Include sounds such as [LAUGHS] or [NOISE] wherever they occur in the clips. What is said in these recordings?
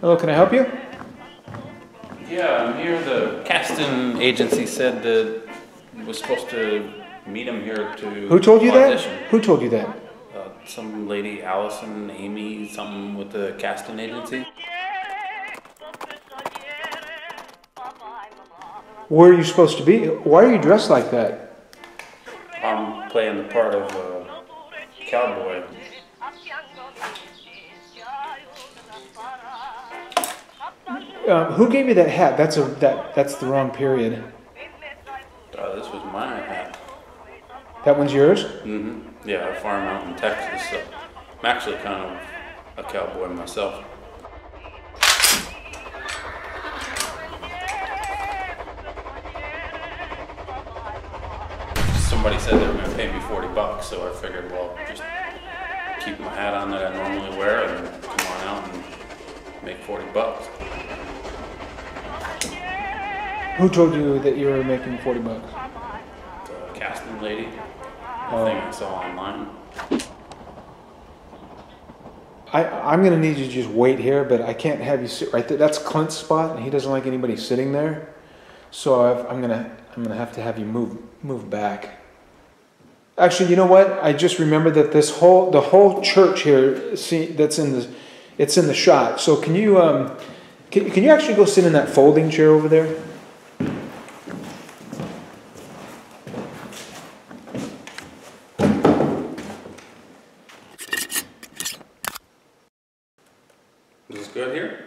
Hello, can I help you? Yeah, I'm here. The casting agency said that was supposed to meet him here to. Who told you that? Who told you that? Uh, some lady, Allison, Amy, something with the casting agency. Where are you supposed to be? Why are you dressed like that? I'm playing the part of a cowboy. Uh, who gave you that hat? That's a that that's the wrong period. Uh, this was my hat. That one's yours. hmm Yeah, I farm out in Texas, so I'm actually kind of a cowboy myself. Somebody said they were gonna pay me 40 bucks, so I figured, well, just keep my hat on that I normally wear and come on out and make 40 bucks. Who told you that you were making forty bucks? The casting lady, Oh. thing I saw online. I I'm gonna need you to just wait here, but I can't have you sit right there. That's Clint's spot, and he doesn't like anybody sitting there. So I've, I'm gonna I'm gonna have to have you move move back. Actually, you know what? I just remembered that this whole the whole church here, see, that's in the it's in the shot. So can you um can, can you actually go sit in that folding chair over there? This good here?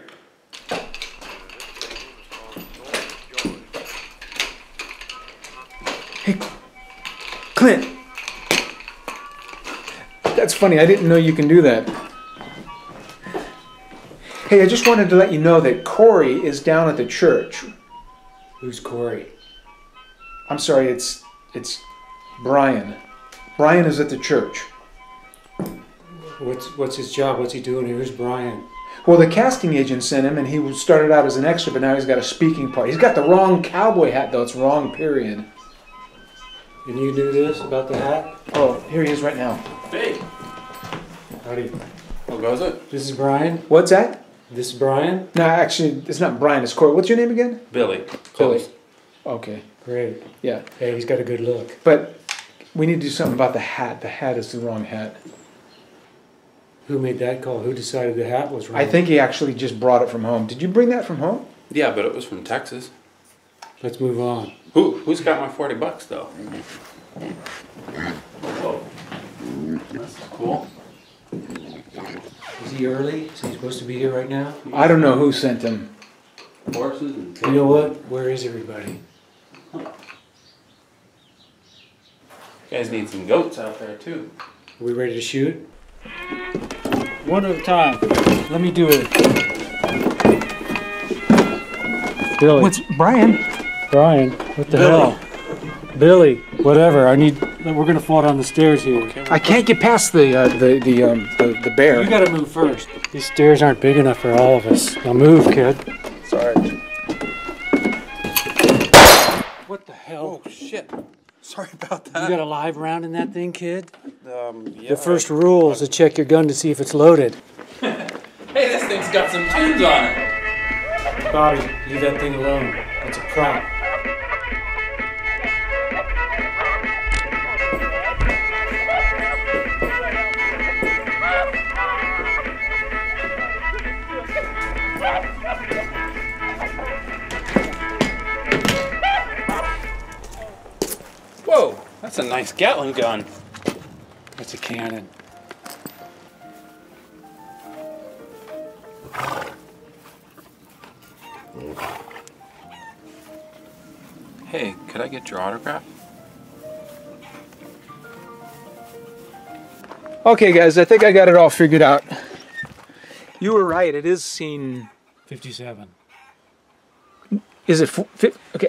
Clint. That's funny. I didn't know you can do that. Hey, I just wanted to let you know that Corey is down at the church. Who's Corey? I'm sorry, it's it's Brian. Brian is at the church. What's what's his job? What's he doing? here? Who's Brian? Well, the casting agent sent him, and he started out as an extra, but now he's got a speaking part. He's got the wrong cowboy hat, though. It's wrong. Period. And you knew this about the hat? Oh, here he is right now. Hey, Howdy. what goes it? This is Brian. What's that? This is Brian. No, actually, it's not Brian. It's Corey. What's your name again? Billy. Billy. Close. Okay. Great. Yeah. Hey, he's got a good look. But we need to do something about the hat. The hat is the wrong hat. Who made that call? Who decided the hat was wrong? I think he actually just brought it from home. Did you bring that from home? Yeah, but it was from Texas. Let's move on. Who who's got my forty bucks though? Whoa. That's cool. Is he early? Is he supposed to be here right now? I don't know who sent him. Horses and You know what? Where is everybody? You guys need some goats out there too. Are we ready to shoot? One at a time. Let me do it. Billy. What's Brian? Brian? What the hell? Billy. Whatever. I need. We're gonna fall down the stairs here. I can't get past the uh, the the um the, the bear. You gotta move first. These stairs aren't big enough for all of us. Now move, kid. Sorry. What the hell? Oh shit. Sorry about that. You got a live round in that thing, kid? Um, yeah. The first rule is to check your gun to see if it's loaded. [LAUGHS] Hey, this thing's got some tunes on it. Bobby, leave that thing alone. It's a prop. Whoa, that's a nice Gatling gun. That's a cannon. Hey, could I get your autograph? Okay, guys, I think I got it all figured out. You were right. It is scene. 57. Is it? F- okay.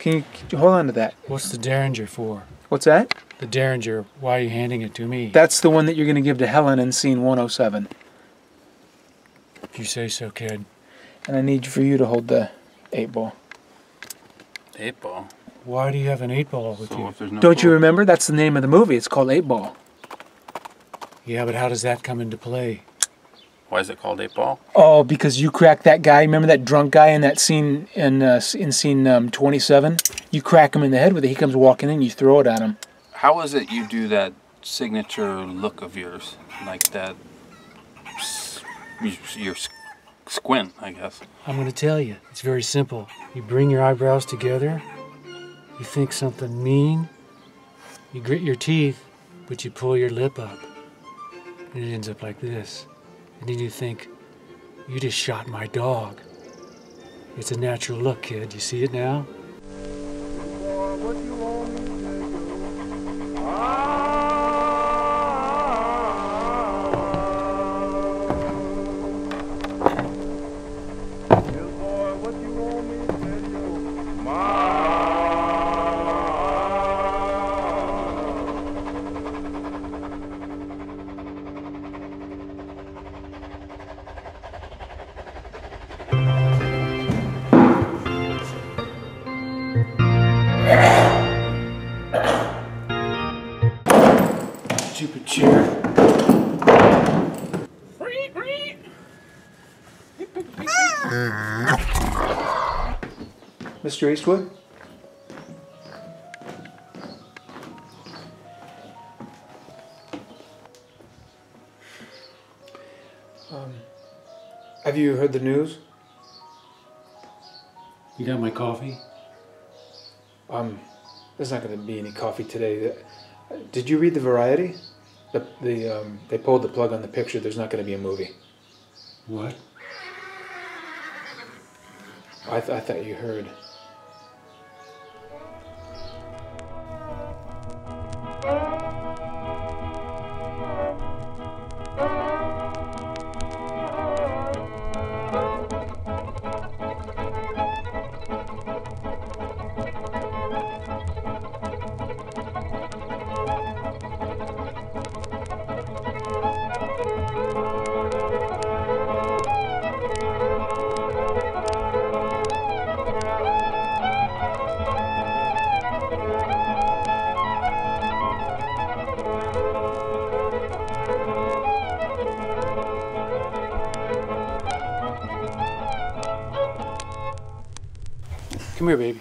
Can you, can you hold on to that? What's the Derringer for? What's that? The Derringer, why are you handing it to me? That's the one that you're going to give to Helen in scene 107. if you say so, kid. And I need for you to hold the eight ball. Eight ball. Why do you have an eight ball with So you? no Don't you remember? That's the name of the movie. It's called Eight Ball. Yeah, but how does that come into play? Why is it called eight ball? Oh, because you cracked that guy. Remember that drunk guy in that scene in uh, in scene um, 27? You crack him in the head with it. He comes walking in. You throw it at him. How is it you do that signature look of yours? Like that. Your squint, I guess. I'm going to tell you. It's very simple. You bring your eyebrows together, you think something mean, you grit your teeth, but you pull your lip up. And it ends up like this. And then you think, you just shot my dog. It's a natural look, kid. You see it now? Mr. Eastwood? Um, have you heard the news? You got my coffee? Um, there's not going to be any coffee today. Uh, Did you read the Variety? The the um, they pulled the plug on the picture. There's not going to be a movie. What? I, th- I thought you heard. Come here, baby.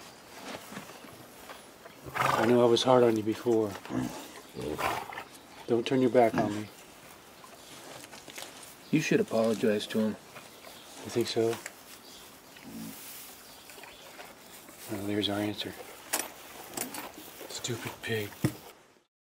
I know I was hard on you before. Don't turn your back on me. You should apologize to him. You think so? Well, there's our answer. Stupid pig.